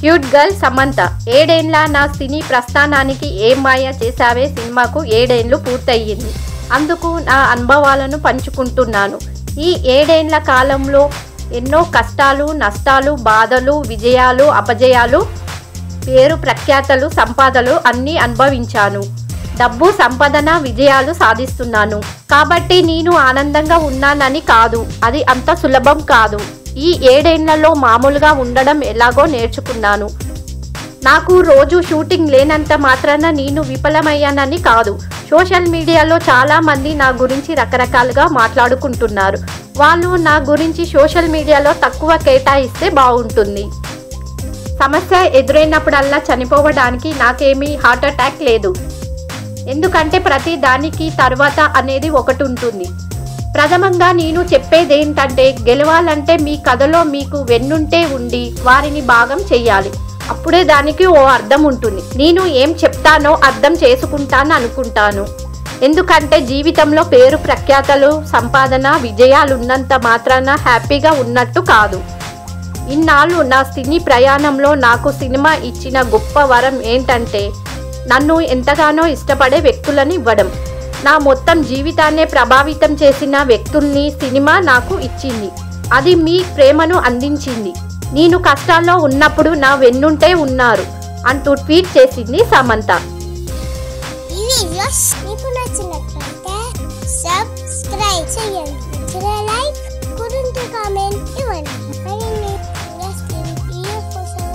Cute girl Samantha. ఏడేండ్ల నా సినీ ప్రస్థానానికి ఏం మాయ చేశావే సినిమాకు? ఏడేండ్లు పూర్తయింది అందుకు నా అనుభవాలను పంచుకుంటున్నాను. ఈ ఏడేండ్ల కాలంలో ఎన్నో కష్టాలు నష్టాలు బాధలు విజయాలు అపజయాలు పేరు ప్రఖ్యాతలు సంపాదలు అన్నీ అనుభవించాను. డబ్బు సంపదన విజయాలు సాధిస్తున్నాను. కాబట్టి నేను ఆనందంగా ఉన్నానని కాదు. అది అంత సులభం కాదు. ఈ ఏడేళ్ళలో మామూలుగా ఉండడం ఎలాగో నేర్చుకున్నాను. నాకు రోజు షూటింగ్ లేనంత మాత్రాన నేను విఫలమయ్యానని కాదు. సోషల్ మీడియాలో చాలా మంది నా గురించి రకరకాలుగా మాట్లాడుకుంటున్నారు. వాళ్ళు నా గురించి సోషల్ మీడియాలో తక్కువ కేటాయిస్తే బాగుంటుంది. సమస్య ఎదురైనప్పుడల్లా చనిపోవడానికి నాకేమీ హార్ట్ అటాక్ లేదు. ఎందుకంటే ప్రతి దానికి తర్వాత అనేది ఒకటి ఉంటుంది ప్రథమంగా నేను చెప్పేదేంటంటే గెలవాలంటే మీ కథలో మీకు వెన్నుంటే ఉండి వారిని భాగం చెయ్యాలి. అప్పుడే దానికి ఓ అర్థం ఉంటుంది. నేను ఏం చెప్తానో అర్థం చేసుకుంటాను అనుకుంటాను. ఎందుకంటే జీవితంలో పేరు ప్రఖ్యాతలు సంపాదన విజయాలు ఉన్నంత మాత్రాన హ్యాపీగా ఉన్నట్టు కాదు. ఇన్నాళ్ళు నా సినీ ప్రయాణంలో నాకు సినిమా ఇచ్చిన గొప్ప వరం ఏంటంటే నన్ను ఎంతగానో ఇష్టపడే వ్యక్తులను ఇవ్వడం. నా మొత్తం జీవితాన్నే ప్రభావితం చేసిన వ్యక్తుల్ని సినిమా నాకు ఇచ్చింది. అది మీ ప్రేమను అందించింది. నేను కష్టాల్లో ఉన్నప్పుడు నా వెన్నుంటే ఉన్నారు అంటూ ట్వీట్ చేసింది సమంత. ఈ వీడియోస్ మీకు నచ్చినట్లయితే సబ్స్క్రైబ్ చేయండి. లైక్ కామెంట్ ఇవ్వండి. మరిన్ని కోసం